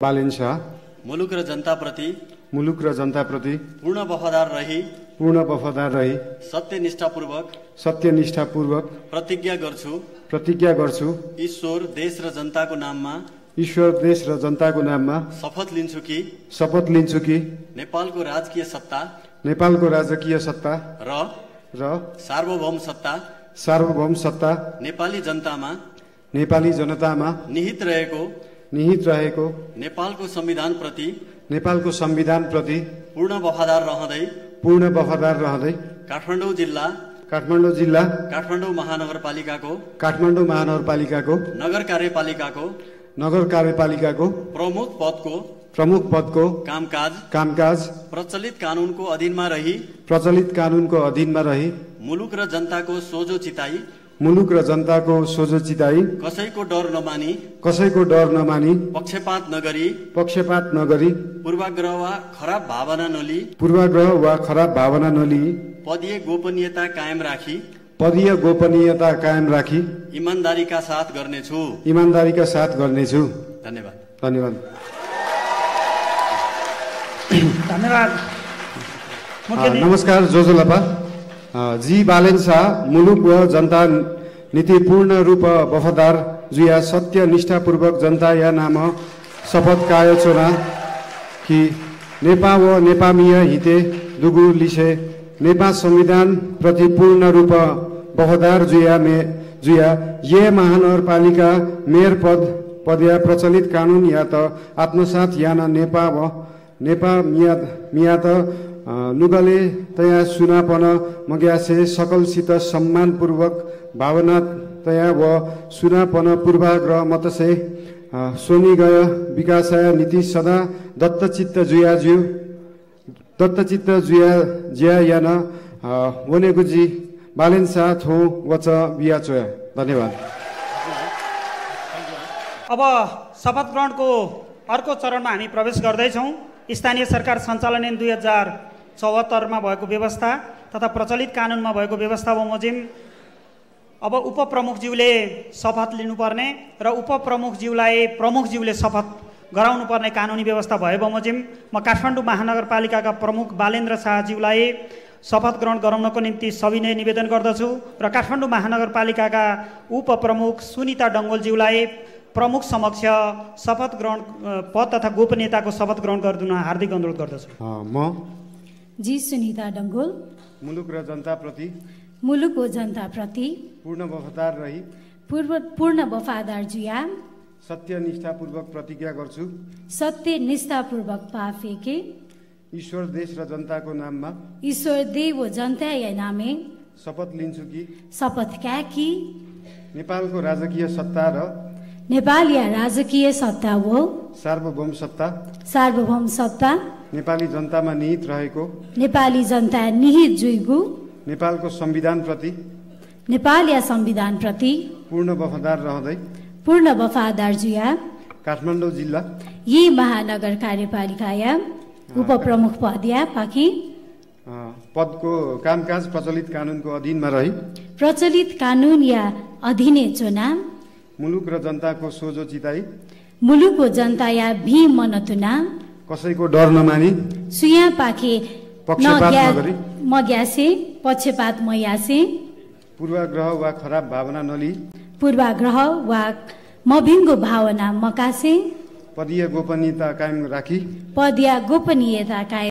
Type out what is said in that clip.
बालेन शाह मुलुक र जनताप्रति मुलुक र जनताप्रति पूर्ण वफादार रही। पूर्ण वफादार रही। सत्यनिष्ठापूर्वक सत्यनिष्ठापूर्वक प्रतिज्ञा गर्छु। प्रतिज्ञा गर्छु। ईश्वर देश र जनताको नाममा ईश्वर देश र जनताको नाममा शपथ लिन्छु कि? शपथ लिन्छु कि? नेपालको राजकीय सत्ता नेपालको राजकीय सत्ता र र सार्वभौम सत्ता सार्वभौम सत्ता नेपाली जनतामा नेपाली जनतामा निहित रहेको निहित रहेको नेपालको संविधानप्रति नेपालको संविधानप्रति पूर्ण वफादार रहँदै पूर्ण वफादार रहँदै काठमाडौँ जिल्ला काठमाडौँ जिल्ला काठमाडौँ महानगरपालिकाको काठमाडौँ महानगरपालिकाको नगर कार्यपालिकाको नगर कार्यपालिकाको प्रमुख पदको प्रमुख पदको कामकाज कामकाज प्रचलित कानूनको अधीनमा रही प्रचलित कानूनको अधीनमा रही मुलुक र जनताको सोझो चिताई मुलुक र जनताको सोझो चिताई। कसैको डर नमानी। कसैको डर नमानी। पक्षपात नगरी। पक्षपात नगरी। पूर्वाग्रह वा खराब भावना नलिई पूर्वाग्रह वा खराब भावना नलिई पदीय गोपनीयता कायम राखी। पदीय गोपनीयता कायम राखी। इमान्दारीका साथ गर्नेछु। इमान्दारीका साथ गर्नेछु। धन्यवाद। धन्यवाद। धन्यवाद। नमस्कार जोजोलपा जी बालेन शाह मुलुक व जनता नीति पूर्ण रूप वफादार जुया सत्य निष्ठापूर्वक जनता या नाम शपथ काय चोना कि नेपा व नेपामीय हिते दुगु लिसे नेपा संविधान प्रति पूर्ण रूप वफादार जुया मे जुया ये महानगरपालिका मेयर पद पदया प्रचलित कानुन या त आत्मसात याना नेपा व नेपा मिया मियात अ, नुगले तया सुनापन मग्यासे सकलसित सम्मानपूर्वक भावना तया व सुनापन पूर्वाग्रह मतसे अ, सोनी गय विकासाय नीति सदा दत्तचित्त जुयाज्यू दत्तचित्त जुया ज्या यान वनेगुजी बालेन शाह थो वच बिया चोया। धन्यवाद। अब शपथ ग्रहणको अर्को चरणमा हामी प्रवेश गर्दैछौँ। स्थानीय सरकार सञ्चालन दुई हजार चौहत्तरमा भएको व्यवस्था तथा प्रचलित कानुनमा भएको व्यवस्था बमोजिम अब उपप्रमुखज्यूले शपथ लिनुपर्ने र उपप्रमुखज्यूलाई प्रमुखज्यूले शपथ गराउनुपर्ने कानुनी व्यवस्था भए बमोजिम म काठमाडौँ महानगरपालिकाका प्रमुख बालेन्द्र शाहज्यूलाई शपथ ग्रहण गराउनको निम्ति सविनय निवेदन गर्दछु र काठमाडौँ महानगरपालिकाका उपप्रमुख सुनिता डङ्गोलज्यूलाई प्रमुख समक्ष शपथ ग्रहण पद तथा गोपनीयताको शपथ ग्रहण गरिदिन हार्दिक अनुरोध गर्दछु। म जी सुनिता डङ्गोल। मुलुक र जनताप्रति मुलुकको जनताप्रति। पूर्ण वफादार रही। पूर्व पूर्ण वफादार जुया। सत्यनिष्ठापूर्वक प्रतिज्ञा गर्छु। सत्य निष्ठापूर्वक पाफेके ईश्वर देश र जनताको नाममा ईश्वर देव जनता या नामे। शपथ लिन्छु कि? शपथ कि? नेपालको राजकीय सत्ता र नेपाल या राजकीय सत्ता हो। सार्वभौम सत्ता। सार्वभौम सत्ता। नेपाली जनतामा निहित रहेको नेपाली जनता निहित जुइगु नेपालको संविधानप्रति नेपाल या संविधानप्रति पूर्ण वफादार रहँदै पूर्ण वफादार जुया काठमाडौँ जिल्ला यी महानगर कार्यपालिकाया उपप्रमुख पदया पाखी। अ, पदको कामकाज प्रचलित कानुनको अधीनमा रही। प्रचलित कानुन या अधीने चुनाव। मुलुक र जनताको सोझो चिताई। मुलुकको जनता या भीम मनतुना कसैको डर नमानी। सुया पाखे नगरी। मग्यासे पक्षपात मयासे पूर्वाग्रह वा खराब भावना नलिई पूर्वाग्रह वा मभिङ्गो भावना मकासे। पदीय गोपनीयता कायम राखी। पद या गोपनीयता कायम